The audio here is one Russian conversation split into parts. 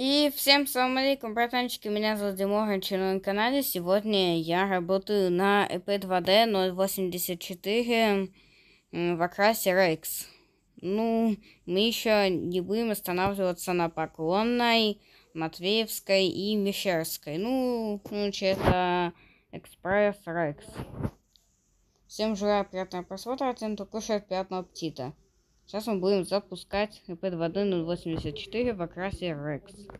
И всем салам алейкум, братанчики, меня зовут Димога, на канале. Сегодня я работаю на EP2D 084 в окрасе Rex. Ну, мы еще не будем останавливаться на Поклонной, Матвеевской и Мещерской. Ну, короче, это Экспресс Rex. Всем желаю приятного просмотра, тем, кто кушает приятного аппетита. Сейчас мы будем запускать ip 084 в окрасе Rex.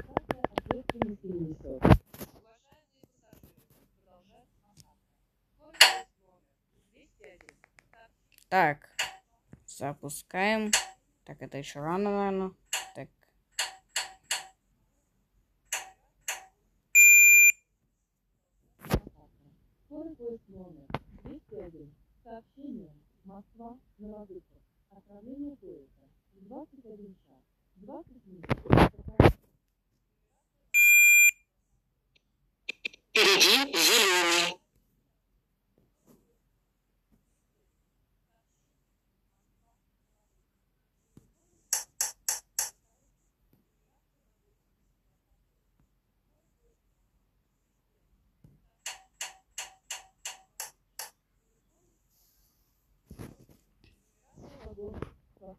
Так, запускаем. Так, это еще рано, наверное. Так. Сообщение. Москва. Отправление поезда. 21 час. 20 минут.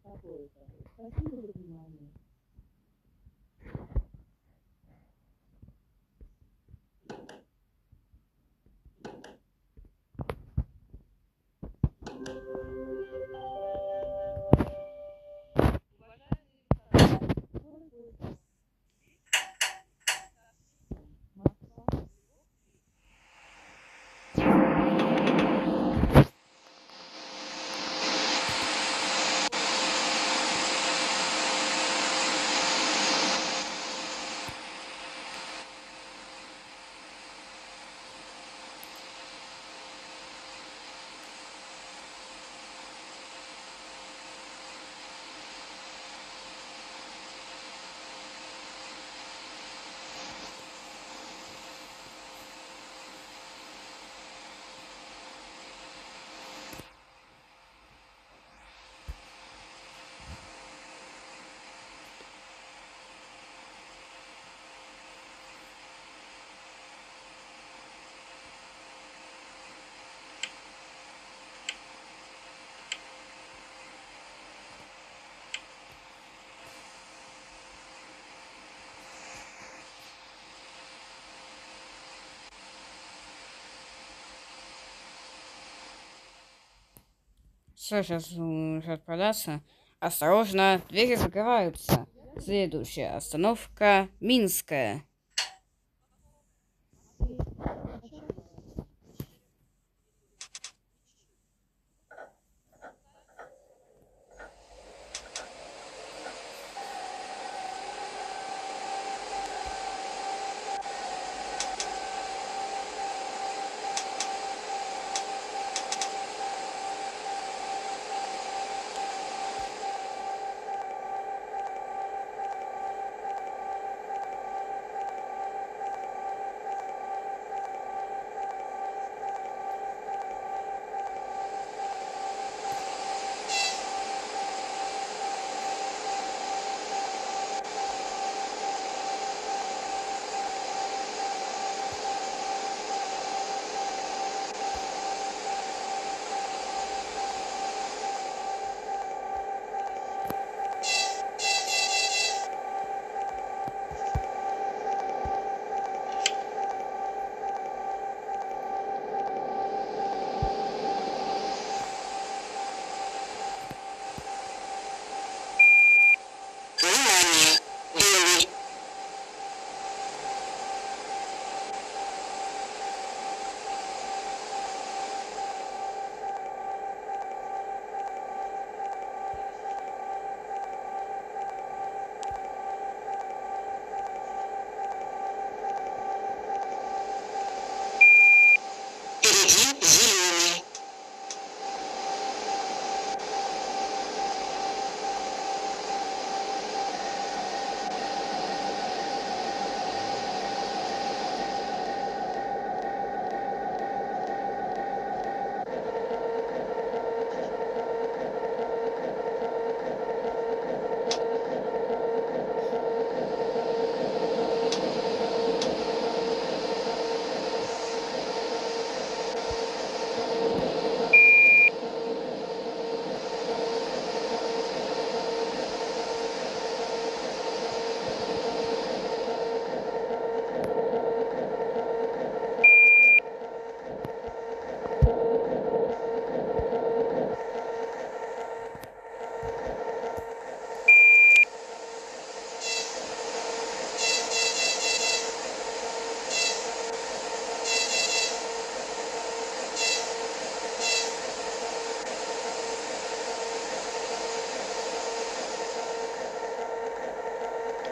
하고 그러니까 사실적인 마음이 Все, сейчас отправляться. Осторожно, двери закрываются. Следующая остановка Минская.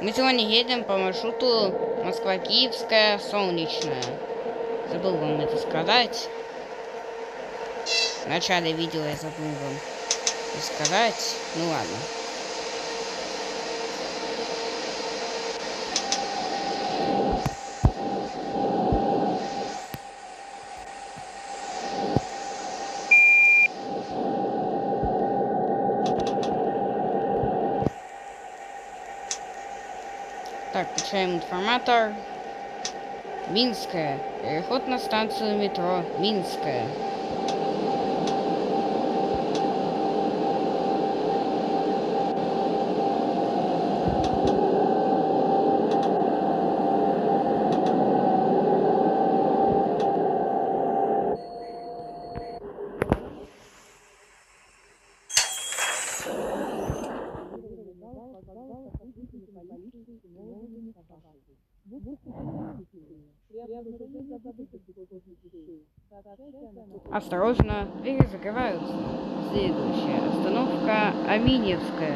Мы сегодня едем по маршруту Москва-Киевская, Солнечная. Забыл вам это сказать. В начале видео я забыл вам сказать. Ну ладно. Включаем информатор. Минская. Переход на станцию метро Минская. Осторожно, двери закрываются. Следующая остановка Аминевская.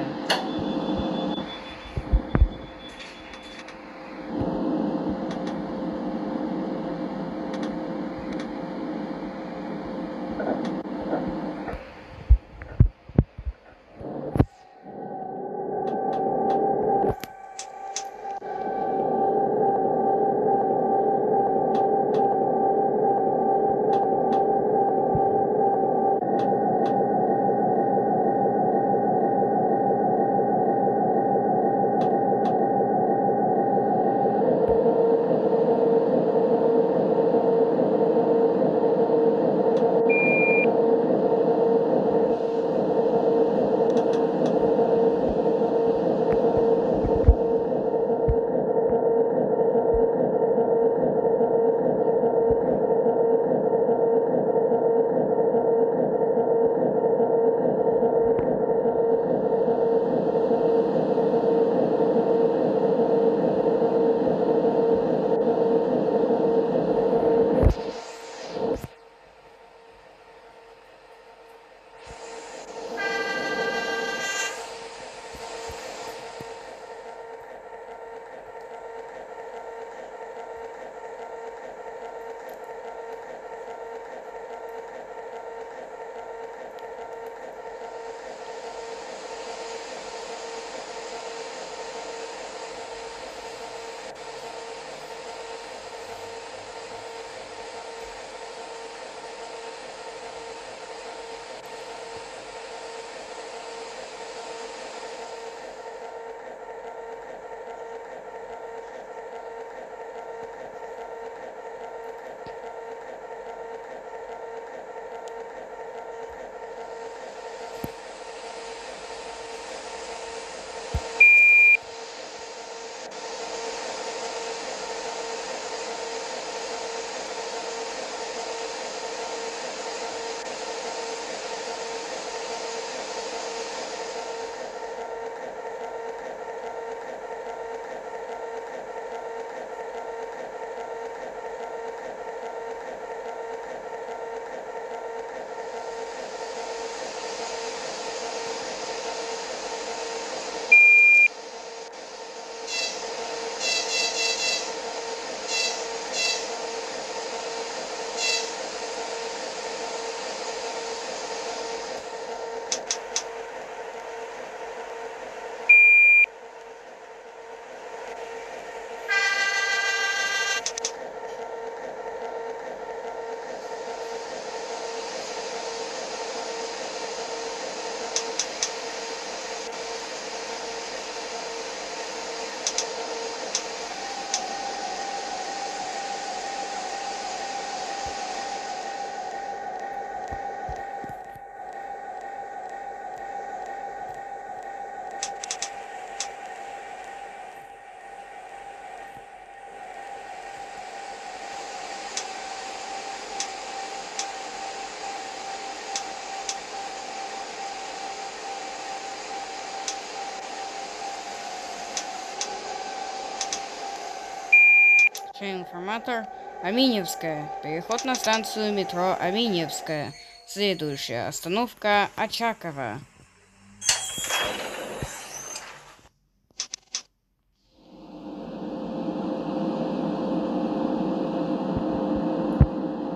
Информатор Аминевская. Переход на станцию метро Аминевская. Следующая остановка Очакова.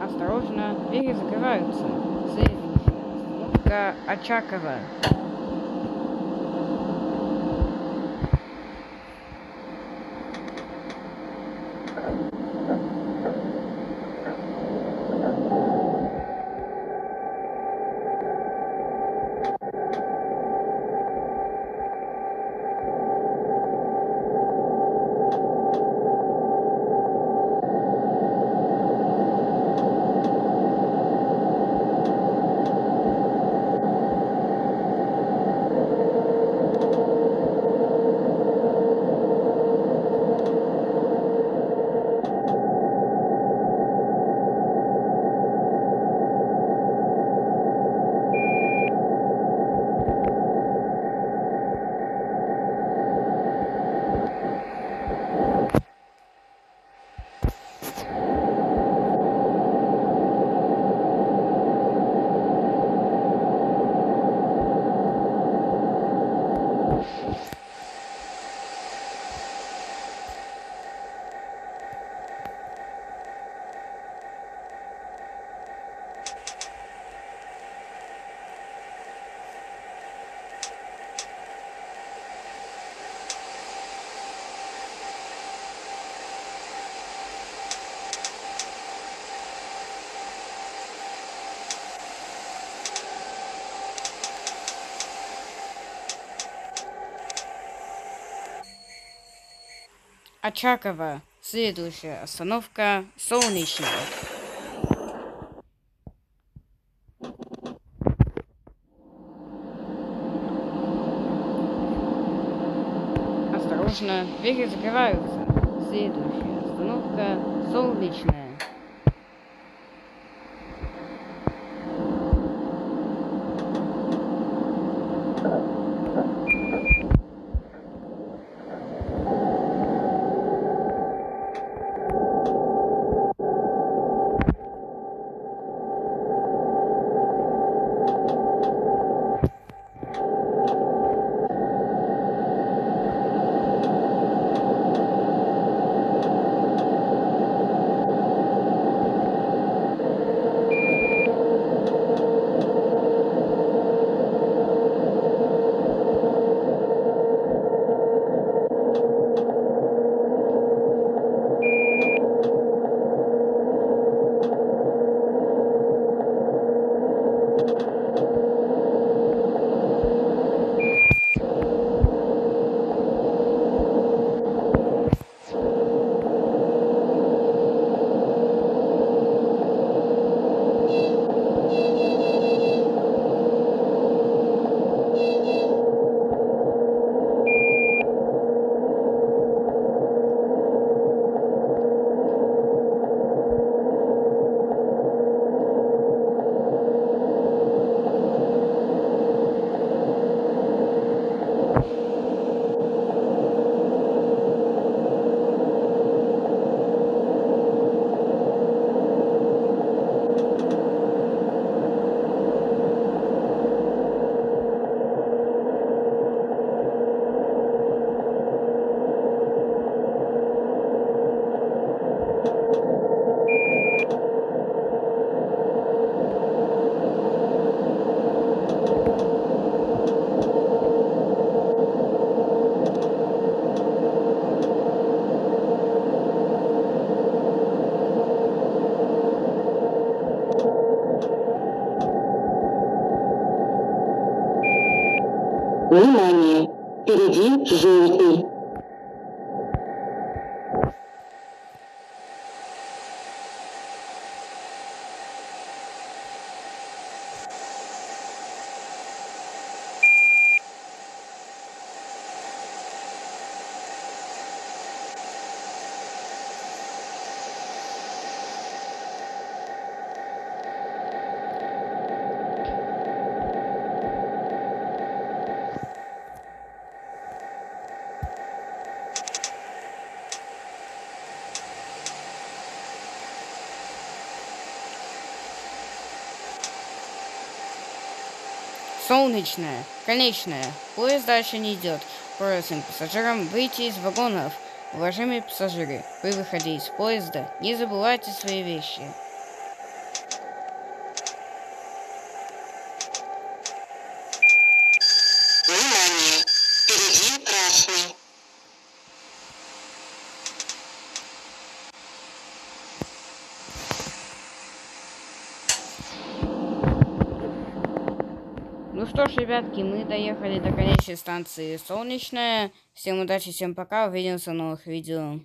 Осторожно, двери закрываются. Следующая остановка Очакова. Очаково. Следующая остановка Солнечная. Осторожно, двери закрываются. Следующая остановка Солнечная. Внимание! Впереди желтый. Солнечная, конечная. Поезд дальше не идет. Просим пассажирам выйти из вагонов. Уважаемые пассажиры, при выходе из поезда не забывайте свои вещи. Ребятки, мы доехали до конечной станции Солнечная. Всем удачи, всем пока, увидимся в новых видео.